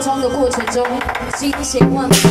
创的过程中，心情万分。